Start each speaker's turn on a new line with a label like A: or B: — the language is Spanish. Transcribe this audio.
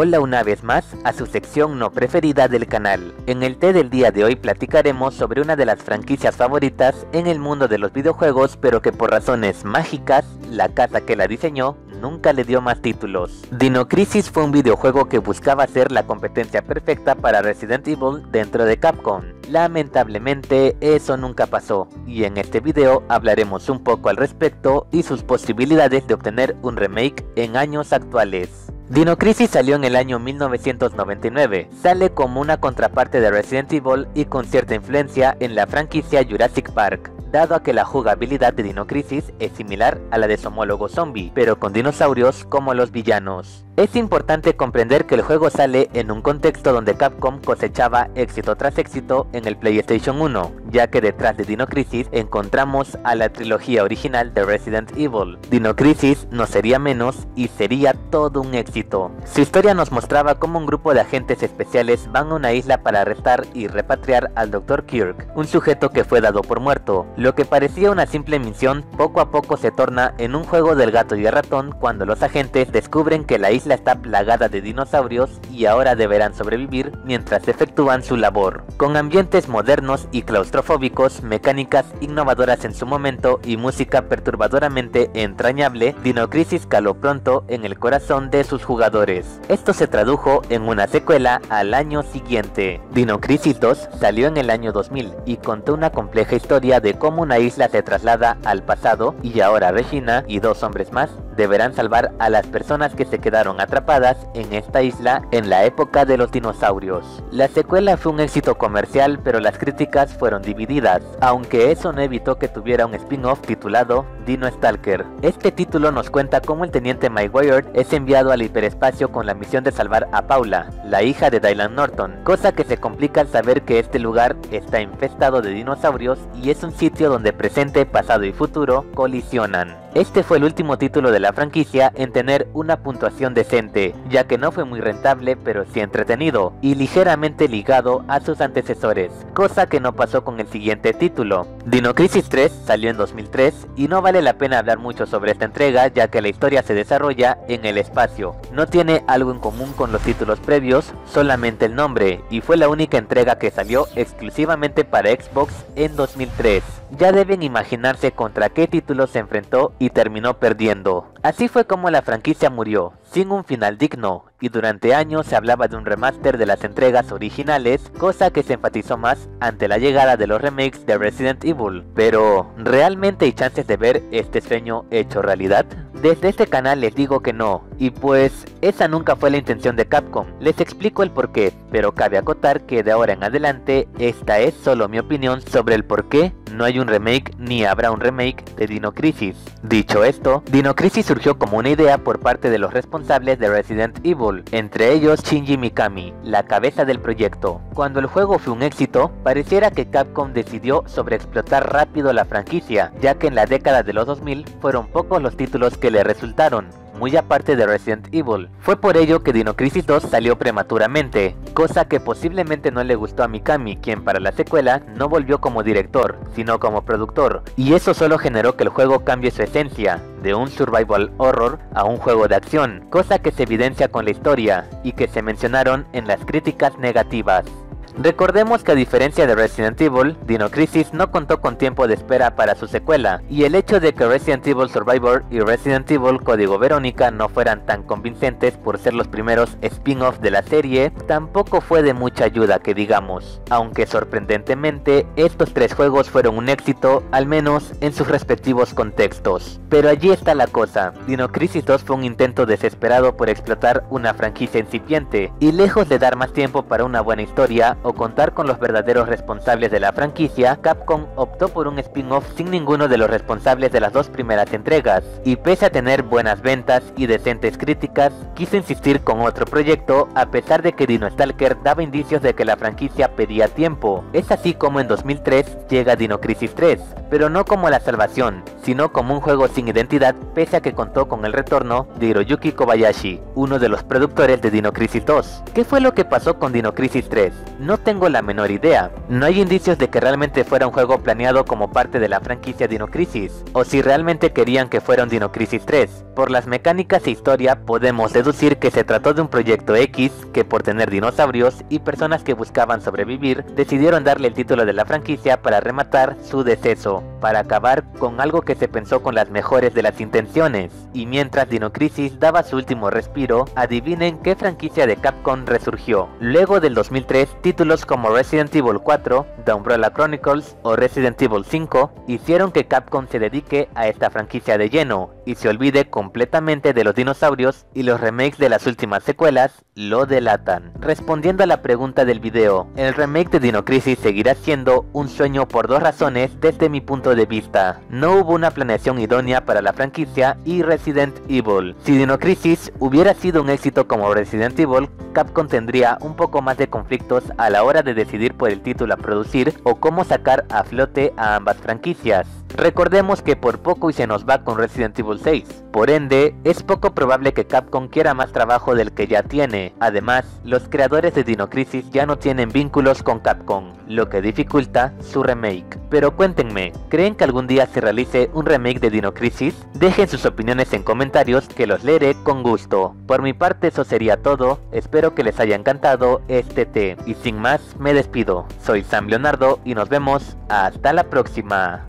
A: Hola una vez más a su sección no preferida del canal. En el té del día de hoy platicaremos sobre una de las franquicias favoritas en el mundo de los videojuegos pero que por razones mágicas, la casa que la diseñó nunca le dio más títulos. Dino Crisis fue un videojuego que buscaba ser la competencia perfecta para Resident Evil dentro de Capcom. Lamentablemente eso nunca pasó y en este video hablaremos un poco al respecto y sus posibilidades de obtener un remake en años actuales. Dino Crisis salió en el año 1999, sale como una contraparte de Resident Evil y con cierta influencia en la franquicia Jurassic Park dado a que la jugabilidad de Dino Crisis es similar a la de su homólogo zombie, pero con dinosaurios como los villanos. Es importante comprender que el juego sale en un contexto donde Capcom cosechaba éxito tras éxito en el PlayStation 1, ya que detrás de Dino Crisis encontramos a la trilogía original de Resident Evil. Dino Crisis no sería menos y sería todo un éxito. Su historia nos mostraba cómo un grupo de agentes especiales van a una isla para arrestar y repatriar al Dr. Kirk, un sujeto que fue dado por muerto. Lo que parecía una simple misión poco a poco se torna en un juego del gato y el ratón cuando los agentes descubren que la isla está plagada de dinosaurios y ahora deberán sobrevivir mientras efectúan su labor. Con ambientes modernos y claustrofóbicos, mecánicas innovadoras en su momento y música perturbadoramente entrañable, Dino Crisis caló pronto en el corazón de sus jugadores. Esto se tradujo en una secuela al año siguiente. Dino Crisis 2 salió en el año 2000 y contó una compleja historia de cómo una isla se traslada al pasado y ahora Regina y dos hombres más deberán salvar a las personas que se quedaron atrapadas en esta isla en la época de los dinosaurios. La secuela fue un éxito comercial pero las críticas fueron divididas, aunque eso no evitó que tuviera un spin-off titulado Dino Stalker. Este título nos cuenta cómo el teniente Mike es enviado al hiperespacio con la misión de salvar a Paula, la hija de Dylan Norton, cosa que se complica al saber que este lugar está infestado de dinosaurios y es un sitio donde presente, pasado y futuro colisionan. Este fue el último título de la franquicia en tener una puntuación decente, ya que no fue muy rentable pero sí entretenido, y ligeramente ligado a sus antecesores, cosa que no pasó con el siguiente título. Dino Crisis 3 salió en 2003 y no vale la pena hablar mucho sobre esta entrega ya que la historia se desarrolla en el espacio. No tiene algo en común con los títulos previos, solamente el nombre, y fue la única entrega que salió exclusivamente para Xbox en 2003. Ya deben imaginarse contra qué título se enfrentó y terminó perdiendo. Así fue como la franquicia murió, sin un final digno, y durante años se hablaba de un remaster de las entregas originales, cosa que se enfatizó más ante la llegada de los remakes de Resident Evil. Pero, ¿realmente hay chances de ver este sueño hecho realidad? Desde este canal les digo que no, y pues esa nunca fue la intención de Capcom, les explico el porqué, pero cabe acotar que de ahora en adelante esta es solo mi opinión sobre el por qué no hay un remake ni habrá un remake de Dino Crisis. Dicho esto, Dino Crisis surgió como una idea por parte de los responsables de Resident Evil, entre ellos Shinji Mikami, la cabeza del proyecto. Cuando el juego fue un éxito, pareciera que Capcom decidió sobreexplotar rápido la franquicia, ya que en la década de los 2000 fueron pocos los títulos que le resultaron, muy aparte de Resident Evil. Fue por ello que Dino Crisis 2 salió prematuramente, cosa que posiblemente no le gustó a Mikami, quien para la secuela no volvió como director, sino como productor, y eso solo generó que el juego cambie su esencia, de un survival horror a un juego de acción, cosa que se evidencia con la historia y que se mencionaron en las críticas negativas. Recordemos que a diferencia de Resident Evil, Dino Crisis no contó con tiempo de espera para su secuela, y el hecho de que Resident Evil Survivor y Resident Evil Código Verónica no fueran tan convincentes por ser los primeros spin-off de la serie, tampoco fue de mucha ayuda que digamos, aunque sorprendentemente estos tres juegos fueron un éxito, al menos en sus respectivos contextos. Pero allí está la cosa, Dino Crisis 2 fue un intento desesperado por explotar una franquicia incipiente, y lejos de dar más tiempo para una buena historia, o contar con los verdaderos responsables de la franquicia, Capcom optó por un spin-off sin ninguno de los responsables de las dos primeras entregas, y pese a tener buenas ventas y decentes críticas, quiso insistir con otro proyecto a pesar de que Dino Stalker daba indicios de que la franquicia pedía tiempo. Es así como en 2003 llega Dino Crisis 3, pero no como la salvación, sino como un juego sin identidad pese a que contó con el retorno de Hiroyuki Kobayashi, uno de los productores de Dino Crisis 2. ¿Qué fue lo que pasó con Dino Crisis 3? No No tengo la menor idea. No hay indicios de que realmente fuera un juego planeado como parte de la franquicia Dino Crisis, o si realmente querían que fuera un Dino Crisis 3. Por las mecánicas e historia podemos deducir que se trató de un proyecto X que por tener dinosaurios y personas que buscaban sobrevivir, decidieron darle el título de la franquicia para rematar su deceso, para acabar con algo que se pensó con las mejores de las intenciones. Y mientras Dino Crisis daba su último respiro, adivinen qué franquicia de Capcom resurgió. Luego del 2003, títulos como Resident Evil 4, The Umbrella Chronicles o Resident Evil 5 hicieron que Capcom se dedique a esta franquicia de lleno y se olvide completamente de los dinosaurios y los remakes de las últimas secuelas lo delatan. Respondiendo a la pregunta del video, el remake de Dino Crisis seguirá siendo un sueño por dos razones desde mi punto de vista. No hubo una planeación idónea para la franquicia y Resident Evil. Si Dino Crisis hubiera sido un éxito como Resident Evil, Capcom tendría un poco más de conflictos a la hora de decidir por el título a producir o cómo sacar a flote a ambas franquicias. Recordemos que por poco y se nos va con Resident Evil 6, por ende es poco probable que Capcom quiera más trabajo del que ya tiene, además los creadores de Dino Crisis ya no tienen vínculos con Capcom, lo que dificulta su remake. Pero cuéntenme, ¿creen que algún día se realice un remake de Dino Crisis? Dejen sus opiniones en comentarios que los leeré con gusto. Por mi parte eso sería todo, espero que les haya encantado este té y sin más me despido. Soy Sam Leonardo y nos vemos hasta la próxima.